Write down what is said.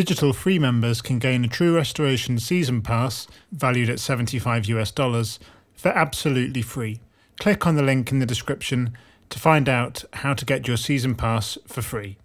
Digital free members can gain a True Restoration season pass valued at 75 US dollars for absolutely free. Click on the link in the description to find out how to get your season pass for free.